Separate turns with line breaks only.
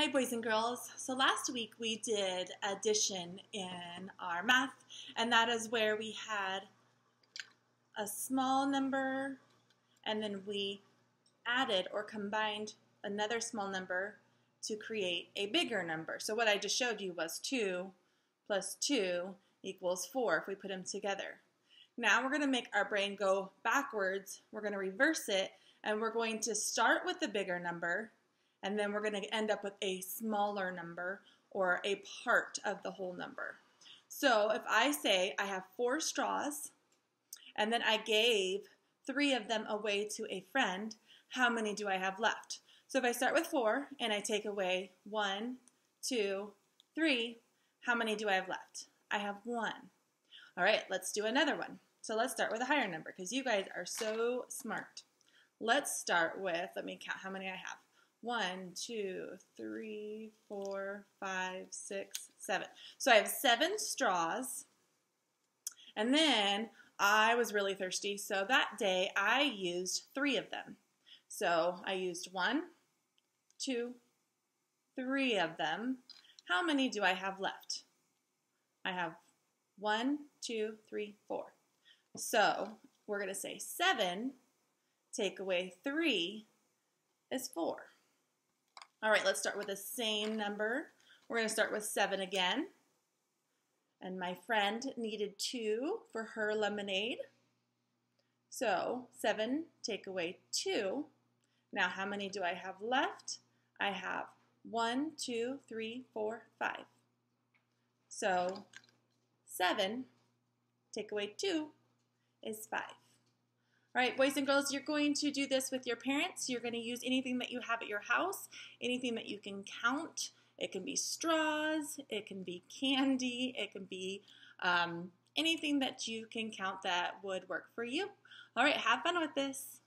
Hi, boys and girls. So last week we did addition in our math, and that is where we had a small number and then we added or combined another small number to create a bigger number. So what I just showed you was 2 plus 2 equals 4 if we put them together. Now we're going to make our brain go backwards. We're going to reverse it, and we're going to start with the bigger number and then we're going to end up with a smaller number or a part of the whole number. So if I say I have four straws and then I gave three of them away to a friend, how many do I have left? So if I start with four and I take away one, two, three, how many do I have left? I have one. All right, let's do another one. So let's start with a higher number because you guys are so smart. Let's start with, let me count how many I have. One, two, three, four, five, six, seven. So I have seven straws. And then I was really thirsty, so that day I used three of them. So I used one, two, three of them. How many do I have left? I have one, two, three, four. So we're going to say seven, take away three is four. All right, let's start with the same number. We're going to start with 7 again. And my friend needed 2 for her lemonade. So 7 take away 2. Now how many do I have left? I have 1, 2, 3, 4, 5. So 7 take away 2 is 5. All right, boys and girls, you're going to do this with your parents. You're going to use anything that you have at your house, anything that you can count. It can be straws, it can be candy, it can be um, anything that you can count that would work for you. All right, have fun with this.